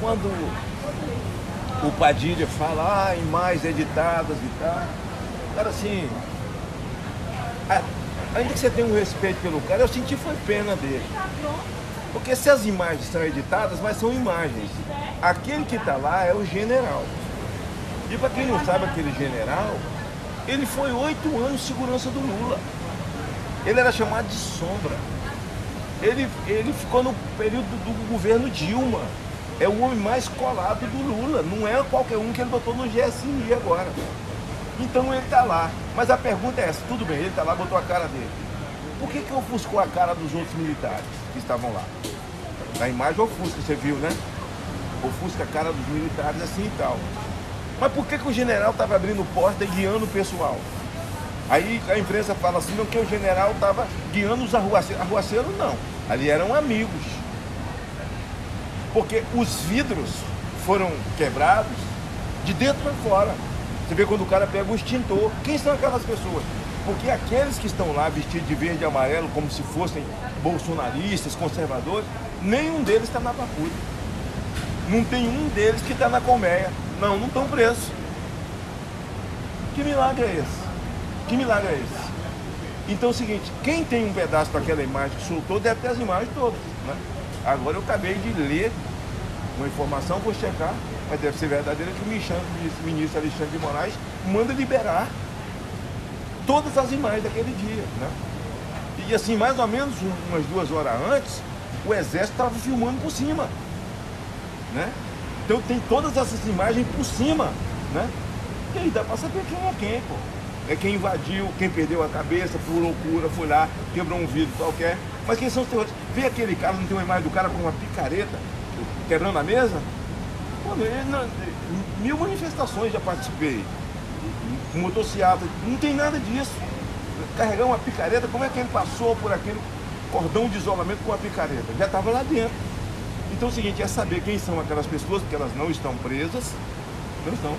quando o Padilha fala ah, mais editadas e tal, cara assim, ainda que você tenha um respeito pelo cara, eu senti foi pena dele. Porque se as imagens são editadas, mas são imagens. Aquele que está lá é o general. E para quem não sabe aquele general, ele foi oito anos segurança do Lula. Ele era chamado de sombra. Ele, ele ficou no período do governo Dilma. É o homem mais colado do Lula. Não é qualquer um que ele botou no GSI agora. Então ele está lá. Mas a pergunta é essa, tudo bem, ele está lá, botou a cara dele. Por que, que ofuscou a cara dos outros militares que estavam lá? Na imagem ofusca, você viu, né? Ofusca a cara dos militares assim e tal. Mas por que, que o general estava abrindo porta e guiando o pessoal? Aí a imprensa fala assim, não, que o general estava guiando os arruaceiros. Arruaceiros não, ali eram amigos. Porque os vidros foram quebrados de dentro para fora. Você vê quando o cara pega o extintor. Quem são aquelas pessoas? Porque aqueles que estão lá vestidos de verde e amarelo, como se fossem bolsonaristas, conservadores, nenhum deles está na patrulha. Não tem um deles que está na colmeia. Não, não estão presos. Que milagre é esse? Que milagre é esse? Então é o seguinte, quem tem um pedaço daquela imagem que soltou deve ter as imagens todas. Né? Agora eu acabei de ler uma informação, vou checar, mas deve ser verdadeira, que o ministro Alexandre de Moraes manda liberar todas as imagens daquele dia. Né? E assim, mais ou menos umas duas horas antes, o exército estava filmando por cima. Né? Então tem todas essas imagens por cima. Né? E aí dá para saber quem é quem, pô. É quem invadiu, quem perdeu a cabeça por loucura, foi lá, quebrou um vidro qualquer. Mas quem são os terroristas? Vê aquele cara, não tem uma imagem do cara com uma picareta, quebrando a mesa? Pô, não, mil manifestações já participei. Motocicleta, não tem nada disso. Carregar uma picareta, como é que ele passou por aquele cordão de isolamento com a picareta? Já estava lá dentro. Então é o seguinte, é saber quem são aquelas pessoas, porque elas não estão presas, não estão,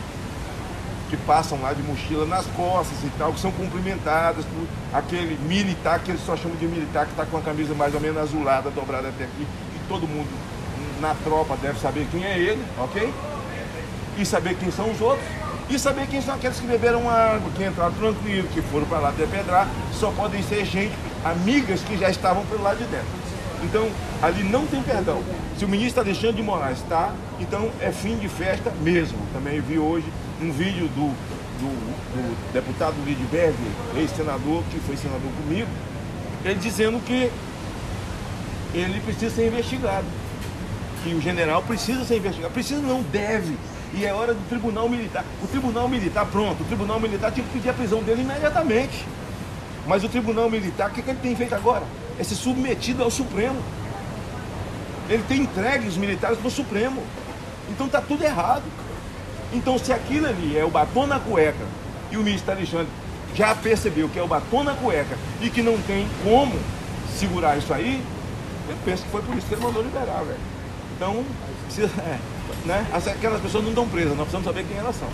que passam lá de mochila nas costas e tal, que são cumprimentadas por aquele militar, que eles só chamam de militar, que está com a camisa mais ou menos azulada, dobrada até aqui, e todo mundo na tropa deve saber quem é ele, ok? E saber quem são os outros. E saber quem são aqueles que beberam água, que entraram tranquilo, que foram para lá depedrar, só podem ser gente, amigas que já estavam pelo lado de dentro. Então, ali não tem perdão. Se o ministro Alexandre de Moraes está, então é fim de festa mesmo. Também vi hoje um vídeo do, do, do deputado Lidberg, ex-senador, que foi senador comigo, ele dizendo que ele precisa ser investigado que o general precisa ser investigado. Precisa não, deve. E é hora do tribunal militar. O tribunal militar, pronto, o tribunal militar tinha que pedir a prisão dele imediatamente. Mas o tribunal militar, o que, que ele tem feito agora? É se submetido ao Supremo. Ele tem entregue os militares para o Supremo. Então está tudo errado. Então se aquilo ali é o batom na cueca e o ministro Alexandre já percebeu que é o batom na cueca e que não tem como segurar isso aí, eu penso que foi por isso que ele mandou liberar, velho. Então, é, né? aquelas pessoas não estão presas, nós precisamos saber quem elas são.